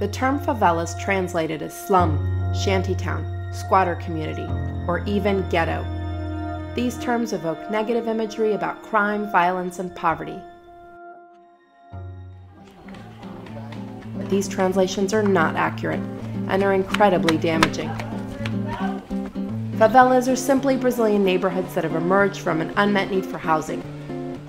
The term favelas translated as slum, shantytown, squatter community, or even ghetto. These terms evoke negative imagery about crime, violence, and poverty. These translations are not accurate and are incredibly damaging. Favelas are simply Brazilian neighborhoods that have emerged from an unmet need for housing.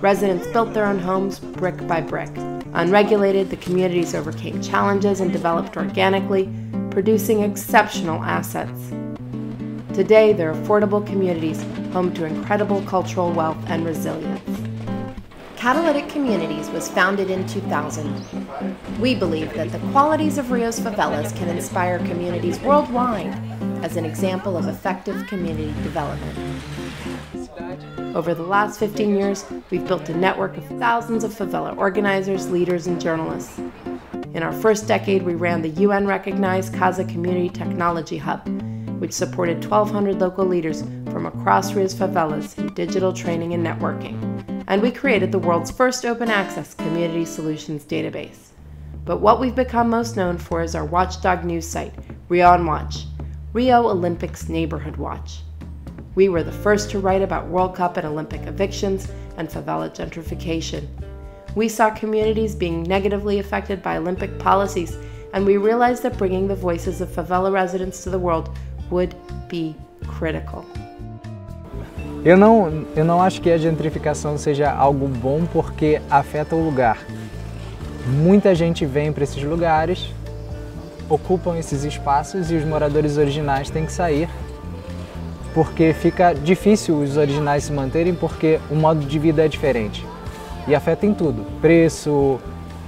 Residents built their own homes brick by brick. Unregulated, the communities overcame challenges and developed organically, producing exceptional assets. Today, they're affordable communities home to incredible cultural wealth and resilience. Catalytic Communities was founded in 2000. We believe that the qualities of Rio's favelas can inspire communities worldwide as an example of effective community development. Over the last 15 years, we've built a network of thousands of favela organizers, leaders, and journalists. In our first decade, we ran the UN recognized Casa Community Technology Hub, which supported 1,200 local leaders from across Rio's favelas in digital training and networking. And we created the world's first open access community solutions database. But what we've become most known for is our watchdog news site, Rio on Watch, Rio Olympics Neighborhood Watch. We were the first to write about World Cup and Olympic evictions and favela gentrification. We saw communities being negatively affected by Olympic policies, and we realized that bringing the voices of favela residents to the world would be critical. Eu não, eu não acho que a gentrificação seja algo bom porque afeta o lugar. Muita gente vem para esses lugares, ocupam esses espaços e os moradores originais têm que sair porque fica difícil os originais se manterem porque o modo de vida é diferente. E afeta em tudo: preço,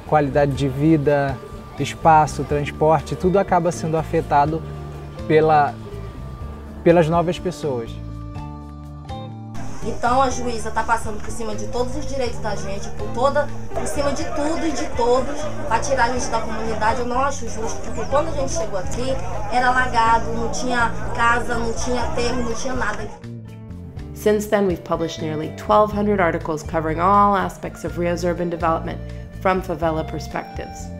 qualidade de vida, espaço, transporte, tudo acaba sendo afetado pela, pelas novas pessoas. Então a juíza está passando por cima de todos os direitos da gente, por toda, por cima de tudo e de todos, para tirar a gente da comunidade. Eu não acho justo, porque quando a gente chegou aqui, era alagado, não tinha casa, não tinha terra, não tinha nada. Since then, we've published nearly 1,200 articles covering all aspects of Rio's urban development from favela perspectives.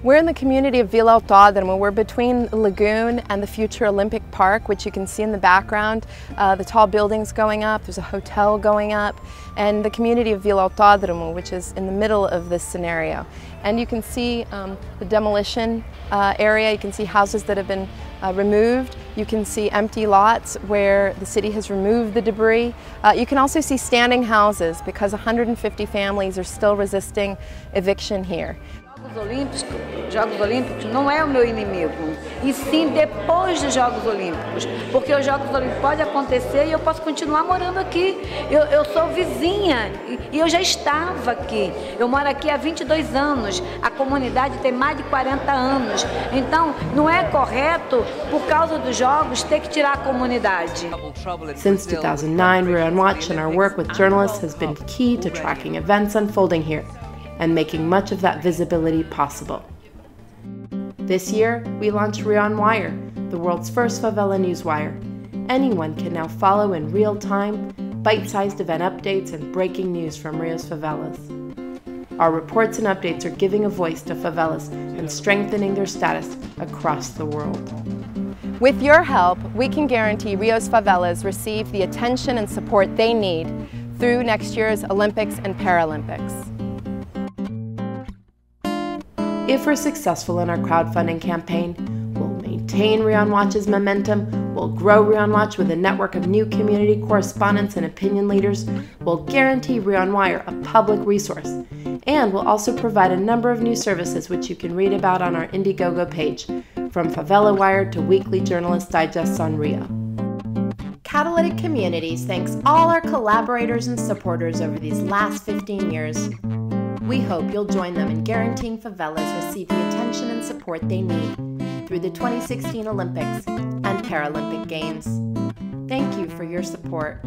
We're in the community of Vila Autódromo. We're between the lagoon and the future Olympic Park, which you can see in the background. Uh, the tall buildings going up, there's a hotel going up, and the community of Vila Autódromo, which is in the middle of this scenario. And you can see um, the demolition uh, area, you can see houses that have been uh, removed. You can see empty lots where the city has removed the debris. Uh, you can also see standing houses because 150 families are still resisting eviction here. Jogos Olímpicos, Jogos Olímpicos não é o meu inimigo, e sim depois dos Jogos Olímpicos, porque os Jogos Olímpicos podem acontecer e eu posso continuar morando aqui. Eu, eu sou vizinha e, e eu já estava aqui. Eu moro aqui há 22 anos, a comunidade tem mais de 40 anos. Então, não é correto, por causa dos Jogos, ter que tirar a comunidade. Since 2009, we're on watch and our work with journalists has been key to tracking events unfolding here. And making much of that visibility possible. This year, we launched Rio on Wire, the world's first favela news wire. Anyone can now follow in real time bite sized event updates and breaking news from Rio's favelas. Our reports and updates are giving a voice to favelas and strengthening their status across the world. With your help, we can guarantee Rio's favelas receive the attention and support they need through next year's Olympics and Paralympics. If we're successful in our crowdfunding campaign, we'll maintain Rio on Watch's momentum, we'll grow Rio on Watch with a network of new community correspondents and opinion leaders, we'll guarantee Rio on Wire a public resource, and we'll also provide a number of new services which you can read about on our Indiegogo page, from Favela Wire to weekly journalist digests on Rio. Catalytic Communities thanks all our collaborators and supporters over these last 15 years. We hope you'll join them in guaranteeing favelas receive the attention and support they need through the 2016 Olympics and Paralympic Games. Thank you for your support.